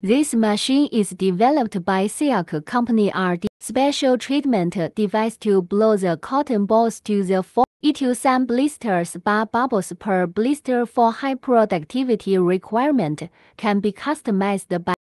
This machine is developed by Sayok Company RD. Special treatment device to blow the cotton balls to the floor. to some blisters bar bubbles per blister for high productivity requirement can be customized by